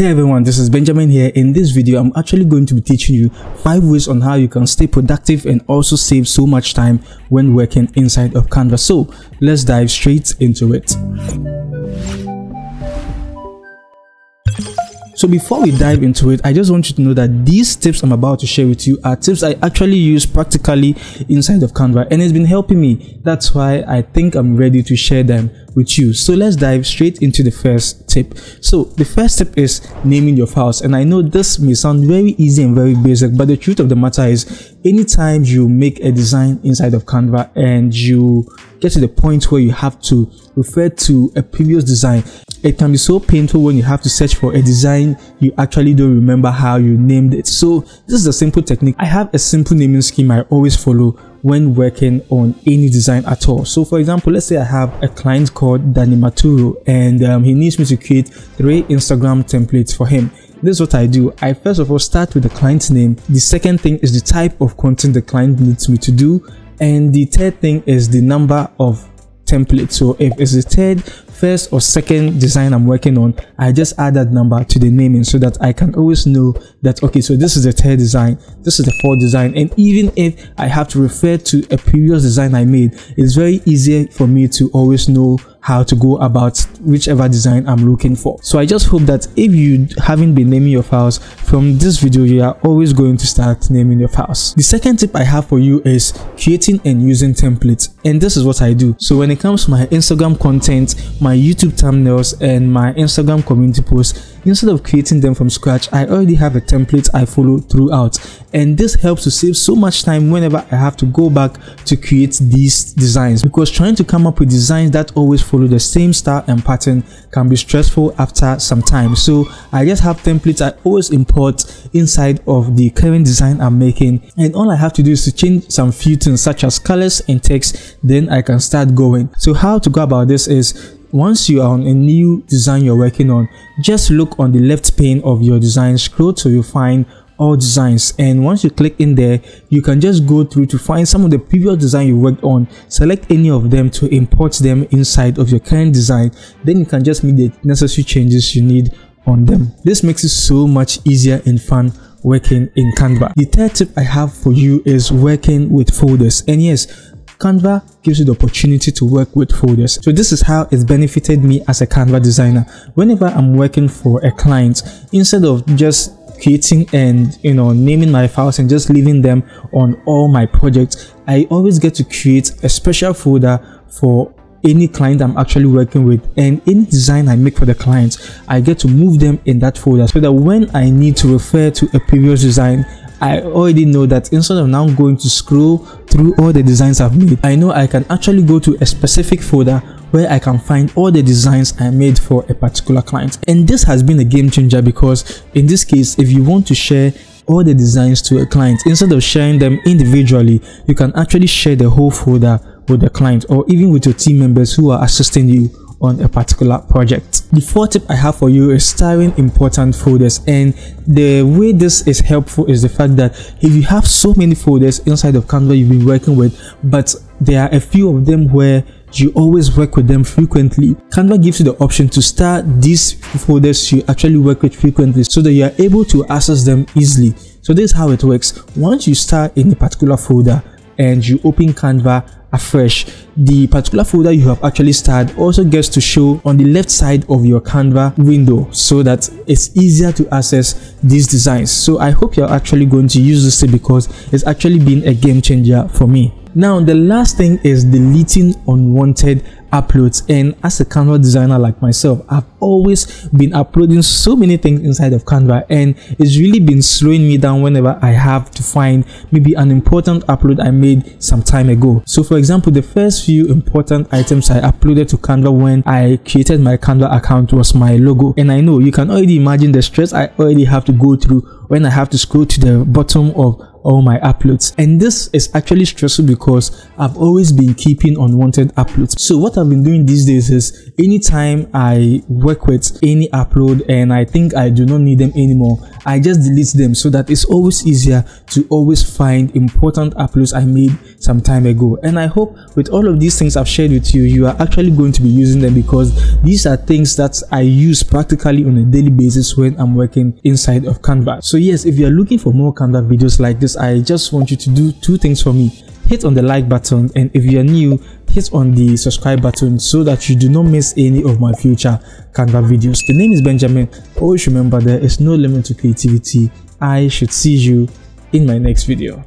Hey everyone, this is Benjamin here. In this video, I'm actually going to be teaching you 5 ways on how you can stay productive and also save so much time when working inside of Canva. So, let's dive straight into it. So before we dive into it, I just want you to know that these tips I'm about to share with you are tips I actually use practically inside of Canva and it's been helping me. That's why I think I'm ready to share them with you. So let's dive straight into the first tip. So the first tip is naming your files. And I know this may sound very easy and very basic, but the truth of the matter is anytime you make a design inside of Canva and you get to the point where you have to refer to a previous design, it can be so painful when you have to search for a design you actually don't remember how you named it. So this is a simple technique. I have a simple naming scheme I always follow when working on any design at all. So for example, let's say I have a client called Danny Maturo and um, he needs me to create three Instagram templates for him. This is what I do. I first of all start with the client's name. The second thing is the type of content the client needs me to do. And the third thing is the number of templates. So if it's the third first or second design I'm working on, I just add that number to the naming so that I can always know that, okay, so this is the third design, this is the fourth design. And even if I have to refer to a previous design I made, it's very easy for me to always know how to go about whichever design I'm looking for. So I just hope that if you haven't been naming your files from this video, you are always going to start naming your files. The second tip I have for you is creating and using templates. And this is what I do. So when it comes to my Instagram content, my YouTube thumbnails and my Instagram community posts, Instead of creating them from scratch, I already have a template I follow throughout and this helps to save so much time whenever I have to go back to create these designs because trying to come up with designs that always follow the same style and pattern can be stressful after some time. So I just have templates I always import inside of the current design I'm making and all I have to do is to change some few things such as colors and text then I can start going. So how to go about this is once you are on a new design you're working on, just look on the left pane of your design, scroll till you find all designs. And once you click in there you can just go through to find some of the previous design you worked on. Select any of them to import them inside of your current design. Then you can just make the necessary changes you need on them. This makes it so much easier and fun working in canva. The third tip i have for you is working with folders. And yes Canva gives you the opportunity to work with folders. So this is how it's benefited me as a Canva designer. Whenever I'm working for a client, instead of just creating and you know naming my files and just leaving them on all my projects i always get to create a special folder for any client I'm actually working with and any design I make for the client, I get to move them in that folder so that when I need to refer to a previous design, I already know that instead of now going to scroll through all the designs I've made, I know I can actually go to a specific folder where I can find all the designs I made for a particular client. And this has been a game changer because in this case, if you want to share all the designs to a client, instead of sharing them individually, you can actually share the whole folder with the client or even with your team members who are assisting you on a particular project. The fourth tip I have for you is styling important folders and the way this is helpful is the fact that if you have so many folders inside of Canva you've been working with but there are a few of them where you always work with them frequently. Canva gives you the option to start these folders you actually work with frequently so that you are able to access them easily. So this is how it works. Once you start in a particular folder and you open Canva afresh the particular folder you have actually started also gets to show on the left side of your canva window so that it's easier to access these designs so i hope you're actually going to use this because it's actually been a game changer for me now the last thing is deleting unwanted uploads. And as a canva designer like myself i've always been uploading so many things inside of canva and it's really been slowing me down whenever i have to find maybe an important upload i made some time ago. So for example the first few important items i uploaded to canva when i created my canva account was my logo. And i know you can already imagine the stress i already have to go through when i have to scroll to the bottom of all my uploads. And this is actually stressful because I've always been keeping unwanted uploads. So what I've been doing these days is anytime I work with any upload and I think I do not need them anymore, I just delete them so that it's always easier to always find important uploads I made some time ago. And I hope with all of these things I've shared with you, you are actually going to be using them because these are things that I use practically on a daily basis when I'm working inside of Canva. So yes, if you're looking for more Canva videos like this, I just want you to do two things for me. Hit on the like button and if you're new, hit on the subscribe button so that you do not miss any of my future Canva videos. The name is Benjamin. Always remember there is no limit to creativity. I should see you in my next video.